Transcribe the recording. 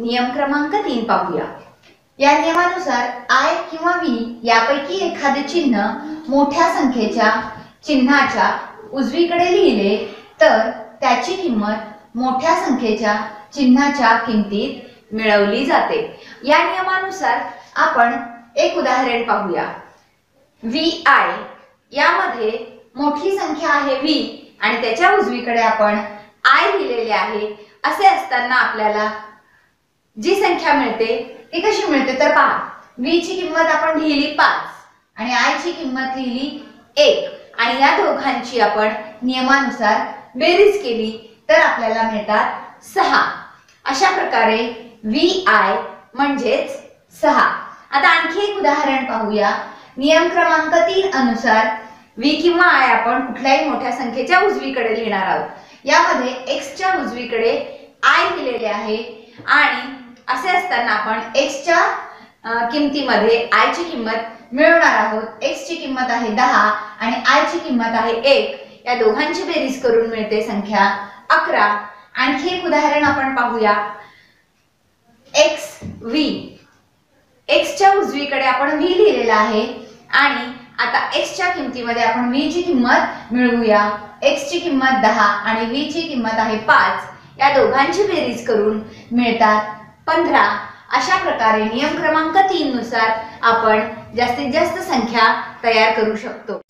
नियम क्रमांक तीन पाहूया. या नियमानुसार आय किंवा व्ही यापैकी एखादे चिन्ह मोठ्या संख्येच्या चिन्हाच्या उजवीकडे लिहिले तर त्याची किंमत मोठ्या संख्येच्या चिन्हाच्या किमतीत मिळवली जाते. या नियमानुसार आपण एक उदाहरण पाहूया. व्ही आय यामध्ये मोठी संख्या आहे व्ही आणि त्याच्या उजवीकडे आपण आय लिहिलेले आहे. असे असताना आपल्याला जी संख्या मिळते ती कशी मिळते तर पहा व्ही ची किंमत आपण लिहिली पाच आणि आय ची किंमत लिहिली एक. आणि या दोघांची आपण नियमानुसार बेरीज केली तर आपल्याला मिळतात सहा. अशा प्रकारे व्ही आय म्हणजेच सहा. आता आणखी एक उदाहरण पाहूया. नियम क्रमांक तीन अनुसार व्ही किंवा आय आपण कुठल्याही मोठ्या संख्येच्या उजवीकडे लिहिणार आहोत. यामध्ये एक्सच्या उजवीकडे आय लिहिलेले आहे आणि असताना आपण एक्सच्या किमतीमध्ये आय ची किंमत मिळवणार आहोत. एक्स ची किंमत आहे दहा आणि आय ची किंमत आहे एक. या दोघांची बेरीज करून मिळते संख्या अकरा. आणखी एक उदाहरण आपण पाहूया. एक्स व्ही एक्सच्या उजवीकडे आपण व्ही लिहिलेला आहे आणि आता एक्सच्या किमतीमध्ये आपण व्ही ची किंमत मिळवूया. एक्स ची किंमत दहा आणि व्ही ची किंमत आहे पाच. या दोघांची बेरीज करून मिळतात पंधरा. अशा प्रकारे नियम क्रमांक तीन नुसार आपण जास्तीत जास्त संख्या तयार करू शकतो.